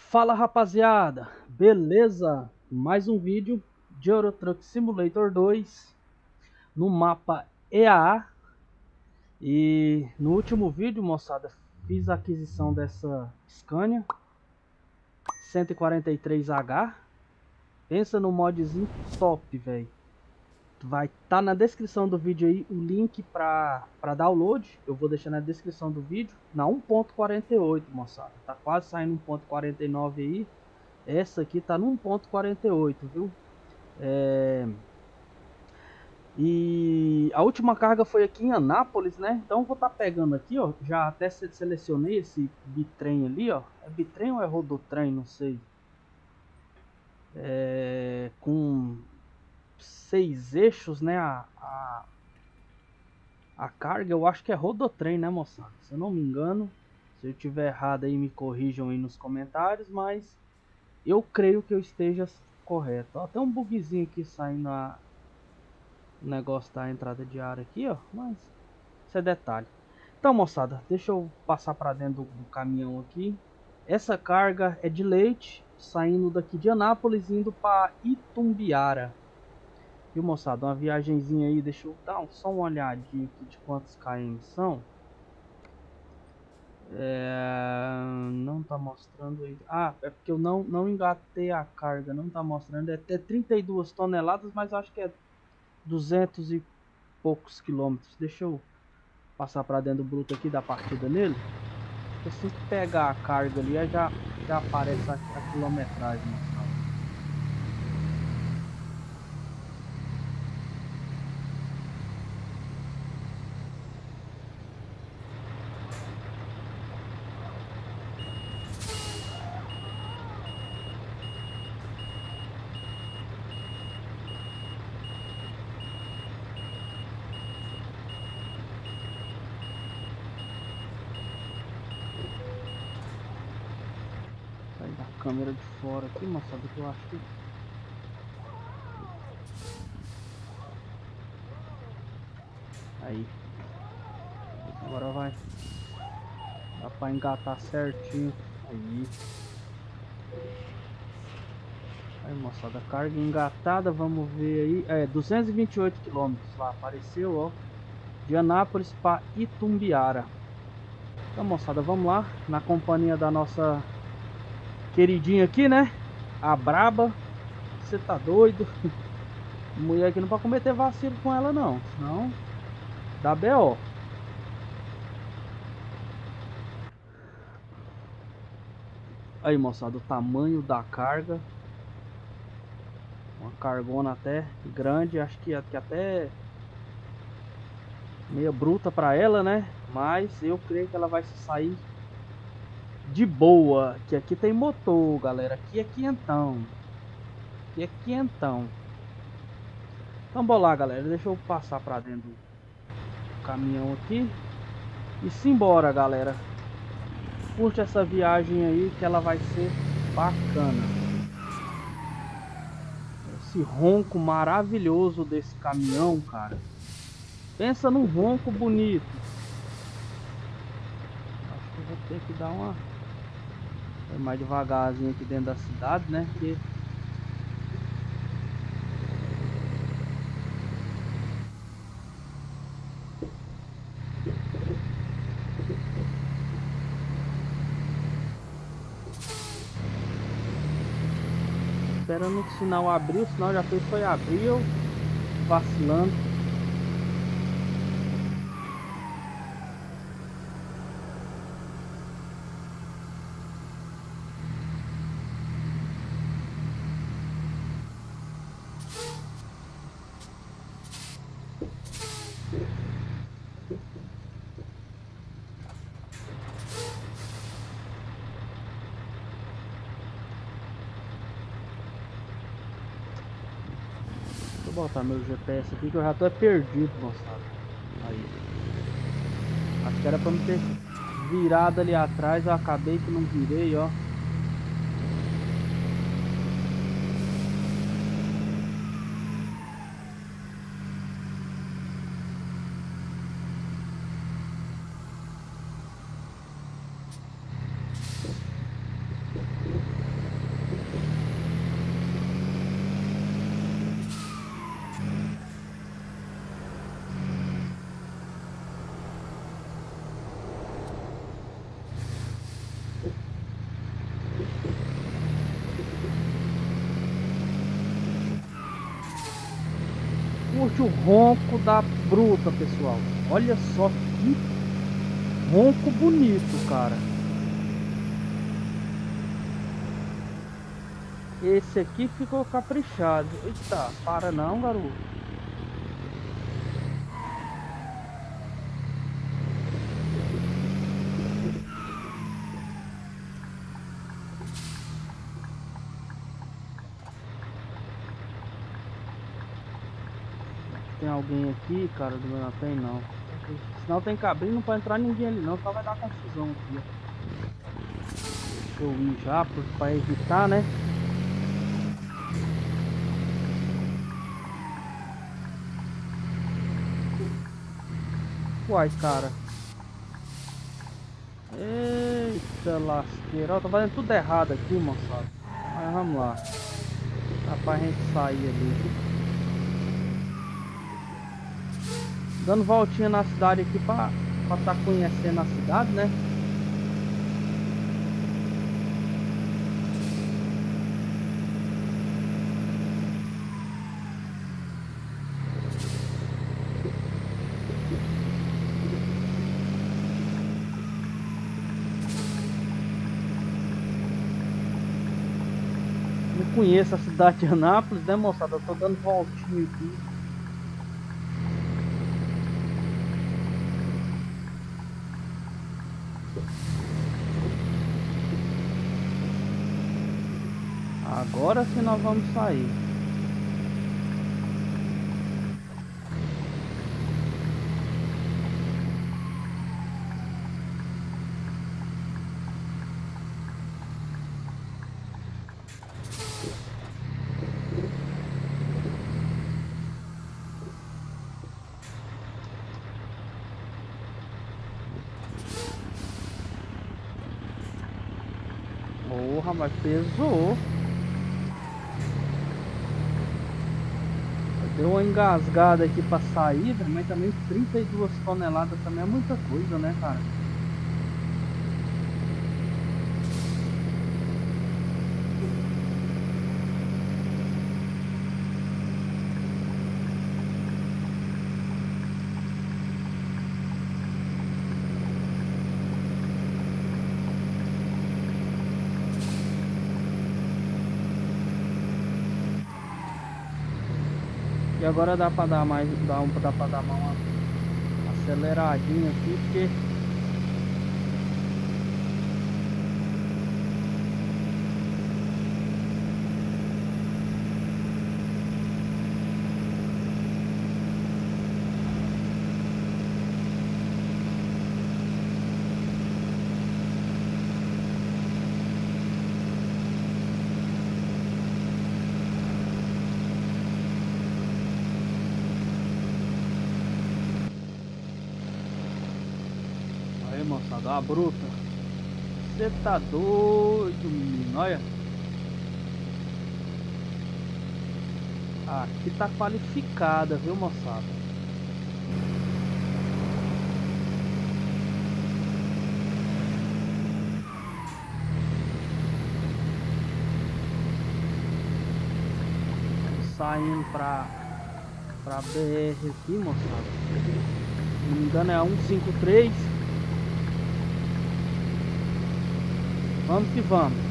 Fala rapaziada, beleza? Mais um vídeo de Euro Truck Simulator 2 no mapa EAA e no último vídeo, moçada, fiz a aquisição dessa Scania 143H pensa no modzinho top, velho vai estar tá na descrição do vídeo aí o link para download. Eu vou deixar na descrição do vídeo. Na 1.48, moçada. Tá quase saindo 1.49 aí. Essa aqui tá no 1.48, viu? É... E a última carga foi aqui em Anápolis, né? Então vou estar tá pegando aqui, ó. Já até selecionei esse bitrem ali, ó. É bitrem ou é rodotrem? Não sei. É... Com seis eixos, né? A, a, a carga, eu acho que é rodotrem, né, moçada? Se eu não me engano. Se eu tiver errado aí, me corrijam aí nos comentários, mas eu creio que eu esteja correto. Ó, tem um bugzinho aqui saindo a... o negócio da entrada de ar aqui, ó. Mas isso é detalhe. Então, moçada, deixa eu passar para dentro do, do caminhão aqui. Essa carga é de leite, saindo daqui de Anápolis, indo para Itumbiara. Viu, moçada? Uma viagenzinha aí, deixa eu dar só uma olhadinha aqui de quantos km são. É, não tá mostrando aí. Ah, é porque eu não, não engatei a carga, não tá mostrando. É até 32 toneladas, mas acho que é 200 e poucos quilômetros. Deixa eu passar para dentro do bruto aqui da partida nele. Assim que pegar a carga ali, já, já aparece a, a quilometragem. Câmera de fora aqui, moçada, que eu acho que... Aí. Agora vai. Dá pra engatar certinho. Aí. Aí, moçada, carga engatada, vamos ver aí. É, 228 km lá, apareceu, ó. De Anápolis para Itumbiara. Então, moçada, vamos lá. Na companhia da nossa queridinha aqui, né? A braba. Você tá doido? Mulher aqui não pode cometer vacilo com ela não. Senão dá B.O. Aí moçada, o tamanho da carga. Uma cargona até grande, acho que, que até meia bruta para ela, né? Mas eu creio que ela vai sair de boa. Que aqui tem motor, galera. Aqui é quinhentão. Aqui é quinhentão. Então bora lá, galera. Deixa eu passar pra dentro do caminhão aqui. E simbora, galera. Curte essa viagem aí que ela vai ser bacana. Esse ronco maravilhoso desse caminhão, cara. Pensa num ronco bonito. Acho que eu vou ter que dar uma é mais devagarzinho aqui dentro da cidade, né? Porque Esperando que o sinal abriu, o sinal já fez foi abrir, eu botar meu GPS aqui que eu já tô perdido, moçada. Aí. Acho que era pra me ter virado ali atrás, eu acabei que não virei, ó. Curte o ronco da bruta, pessoal. Olha só que ronco bonito, cara. Esse aqui ficou caprichado. Eita, para não, garoto. Alguém aqui, cara, do não tem não. Senão tem cabrinho, não pode entrar ninguém ali não, só vai dar confusão aqui. Deixa eu ir já, pra evitar, né? Uai, cara. Eita lasqueira. Tô fazendo tudo errado aqui, moçada. Mas vamos lá. Dá pra gente sair ali. Dando voltinha na cidade aqui pra estar tá conhecendo a cidade, né? conheço a cidade de Anápolis, né moçada? Eu tô dando voltinho aqui. Agora sim nós vamos sair. Porra, mas pesou. Deu uma engasgada aqui pra sair, mas também 32 toneladas também é muita coisa, né, cara? Agora dá pra dar mais, dá, dá pra dar uma aceleradinha aqui, porque moçada, a bruta. Você tá doido, menino, olha. Aqui tá qualificada, viu, moçada? Saindo pra, pra BR aqui, moçada. Se não me engano é 153. Vamos que vamos.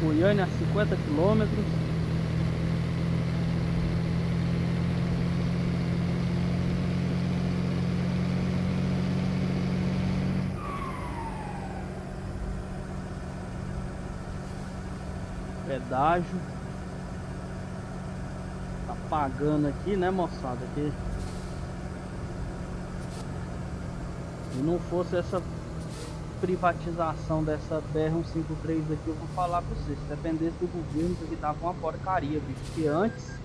Goiânia a 50 quilômetros. Pedágio. Tá pagando aqui, né, moçada? Que se não fosse essa privatização dessa BR-153 aqui, eu vou falar pra vocês. Se dependesse do governo, isso aqui tava uma porcaria, bicho. Porque antes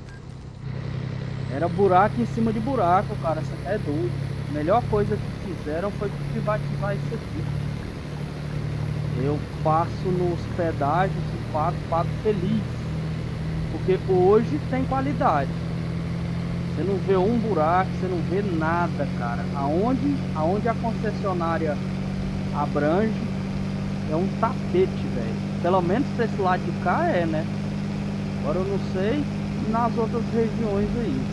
era buraco em cima de buraco, cara. Isso é doido. A melhor coisa que fizeram foi privatizar isso aqui. Eu passo nos pedágios passo, passo feliz. Porque hoje tem qualidade. Você não vê um buraco, você não vê nada, cara. Aonde, aonde a concessionária abrange é um tapete, velho. Pelo menos pra esse lado de cá é, né? Agora eu não sei nas outras regiões aí.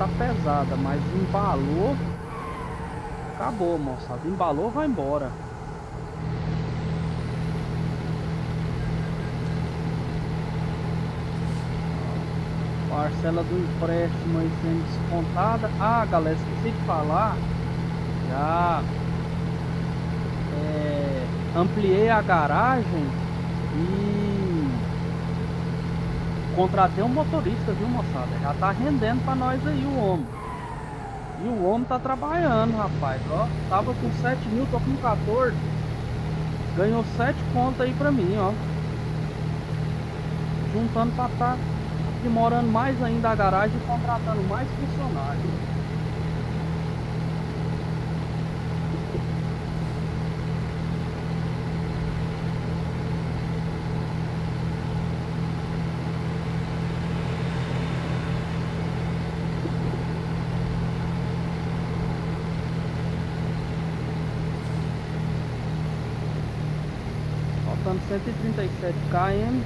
Tá pesada, mas embalou. Acabou, moçada. Embalou, vai embora. Parcela do empréstimo aí sendo descontada. Ah, galera, esqueci de falar. Já é, ampliei a garagem e Contratei um motorista, viu moçada? Já tá rendendo pra nós aí o homem. E o homem tá trabalhando, rapaz. Ó, tava com 7 mil, tô com 14. Ganhou 7 contas aí pra mim, ó. Juntando pra tá aprimorando mais ainda a garagem e contratando mais funcionários. faltando 137 km.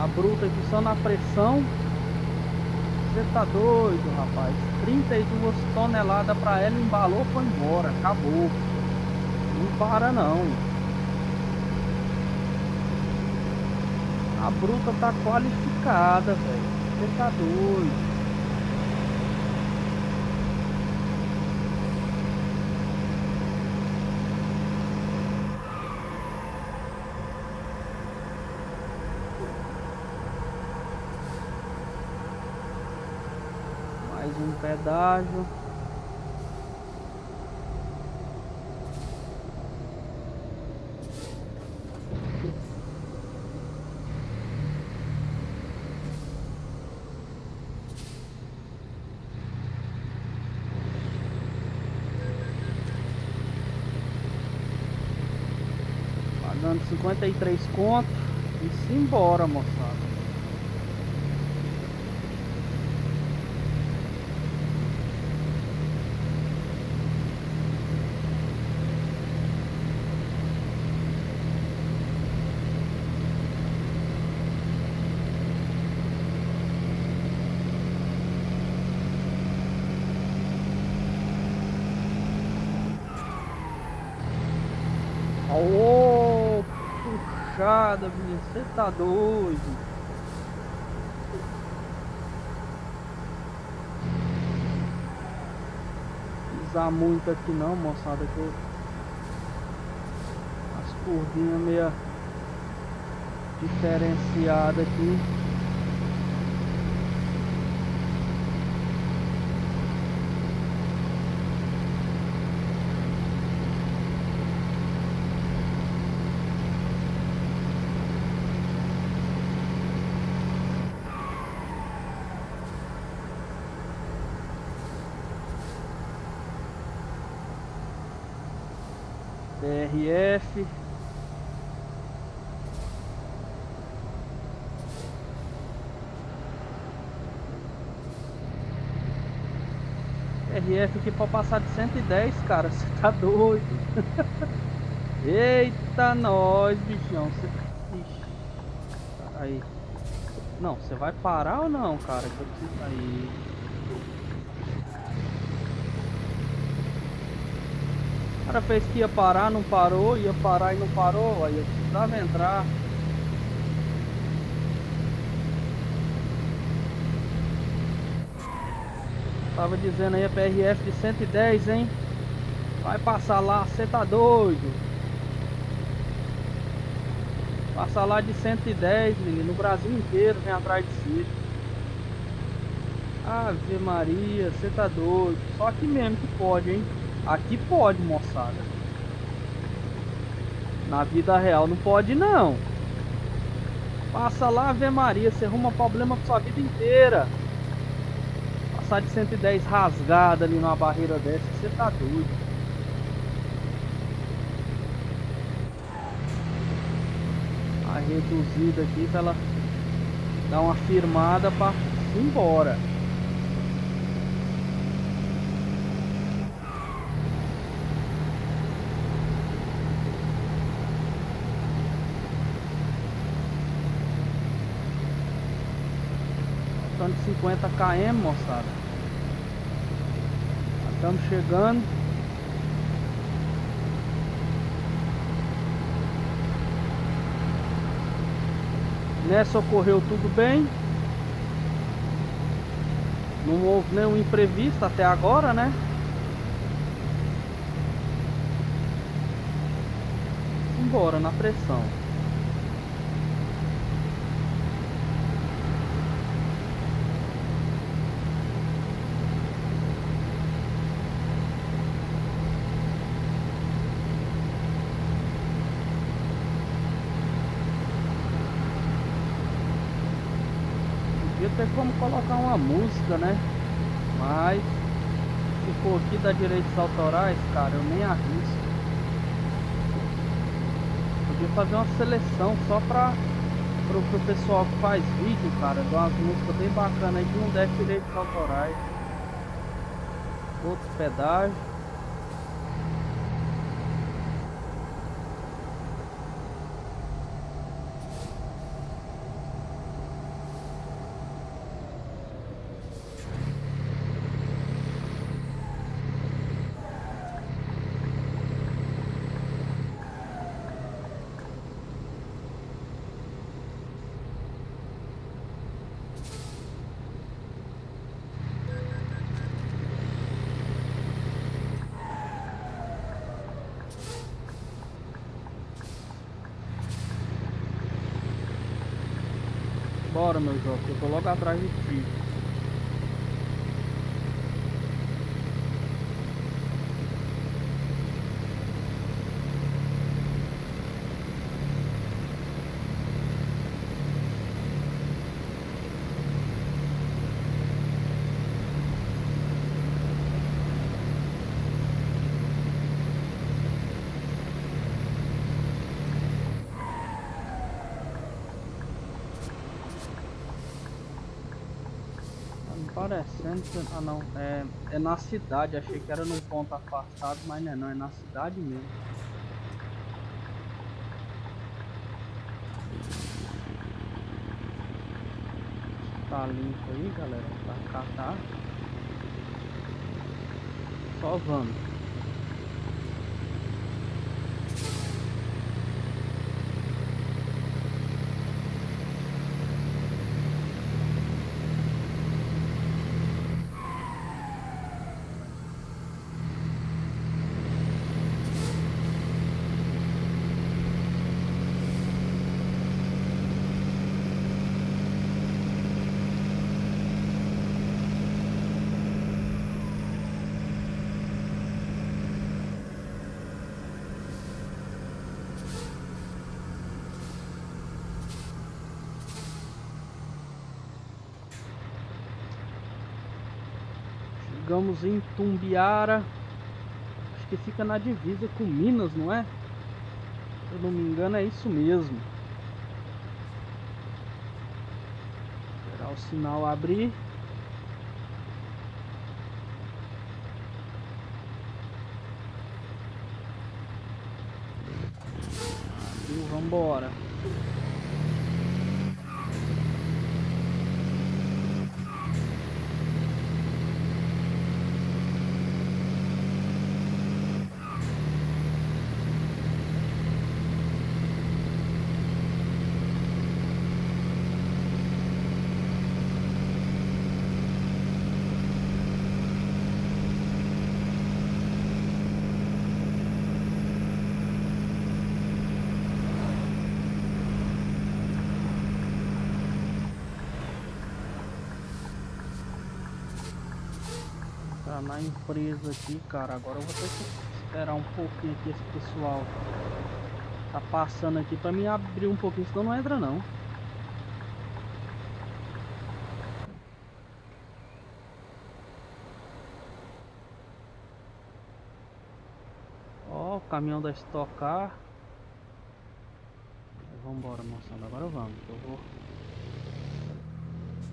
A bruta aqui só na pressão. Você tá doido, rapaz. 32 toneladas para ela, embalou, foi embora, acabou. Não para não. A bruta tá qualificada, velho. Você tá doido. Pedágio. Pagando 53 conto e se embora, moçada. Puxada, menino. Você tá doido. Pisar muito aqui não, moçada. Que as curvinhas meio diferenciadas aqui. Aqui pra passar de 110, cara, você tá doido. Eita, nós, bichão. Cê... Aí. Não, você vai parar ou não, cara? Eu preciso... Aí. O cara fez que ia parar, não parou, ia parar e não parou. Aí eu precisava entrar. Tava dizendo aí a PRF de 110, hein? Vai passar lá, você tá doido. Passar lá de 110, menino, no Brasil inteiro vem atrás de si. Ave Maria, você tá doido. Só aqui mesmo que pode, hein? Aqui pode, moçada. Na vida real não pode, não. Passa lá, Ave Maria, você arruma problema pra sua vida inteira passar de 110 rasgada ali numa barreira dessa, você tá doido. A reduzida aqui pra ela dar uma firmada para ir embora. Faltando 50 km, moçada. Estamos chegando. Nessa ocorreu tudo bem. Não houve nenhum imprevisto até agora, né? Embora na pressão. Ter como colocar uma música, né? Mas se for aqui da direitos autorais, cara, eu nem arrisco. Podia fazer uma seleção só pra pro, pro pessoal que faz vídeo, cara, de umas músicas bem bacanas aí que não deve direitos autorais. Outros pedágios. Bora, meu jovem, eu tô logo atrás de que... Ah não, é, é na cidade, achei que era num ponto afastado, mas não é não, é na cidade mesmo. Tá limpo aí galera, pra cá tá. Só vamos. Chegamos em Tumbiara. acho que fica na divisa com Minas, não é? Se eu não me engano é isso mesmo. Esperar o sinal abrir. Abriu, vambora. Tá na empresa aqui, cara. Agora eu vou ter que esperar um pouquinho aqui esse pessoal tá passando aqui pra mim abrir um pouquinho, senão não entra não. Ó, o caminhão da Stock Car. Vambora, moçada. Agora vamos. Eu vou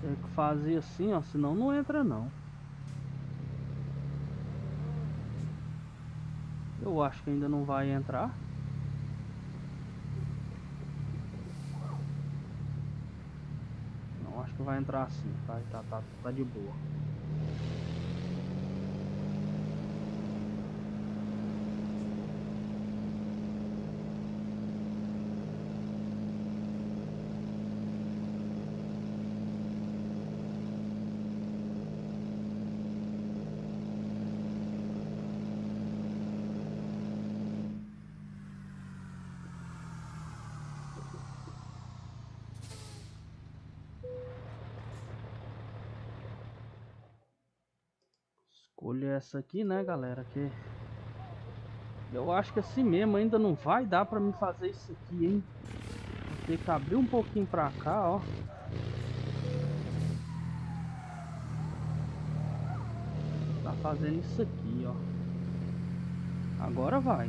ter que fazer assim, ó. Senão não entra não. Eu acho que ainda não vai entrar. Não, acho que vai entrar sim. Tá, tá, tá, tá de boa. Escolha essa aqui, né, galera? Que eu acho que assim mesmo ainda não vai dar pra me fazer isso aqui, hein? Vou ter que abrir um pouquinho pra cá, ó. Tá fazendo isso aqui, ó. Agora vai.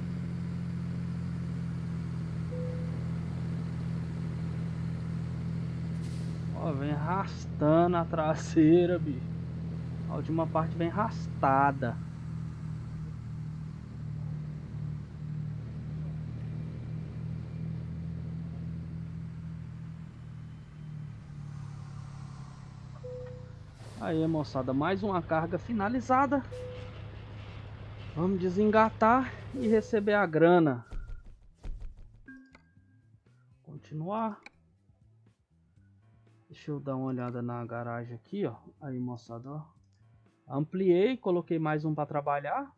Ó, vem arrastando a traseira, bicho. A última parte vem arrastada. Aí, moçada, mais uma carga finalizada. Vamos desengatar e receber a grana. Continuar. Deixa eu dar uma olhada na garagem aqui, ó. Aí, moçada, ó. Ampliei, coloquei mais um para trabalhar.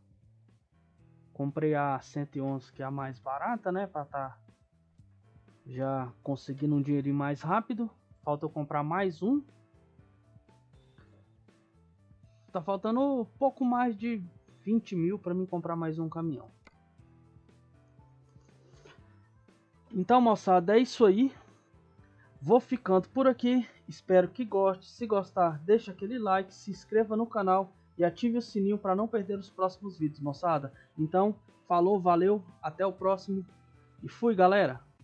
Comprei a 111 que é a mais barata, né, para tá já conseguindo um dinheirinho mais rápido. Falta eu comprar mais um. Tá faltando pouco mais de 20 mil para mim comprar mais um caminhão. Então, moçada, é isso aí. Vou ficando por aqui. Espero que goste. Se gostar, deixa aquele like, se inscreva no canal e ative o sininho para não perder os próximos vídeos, moçada. Então, falou, valeu, até o próximo e fui, galera!